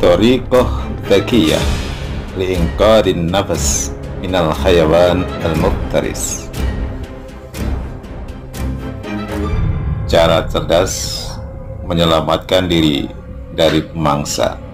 Toriqoh Zakiyah Liingkarin nafas Minal hayawan al-muftaris Cara cerdas menyelamatkan diri dari pemangsa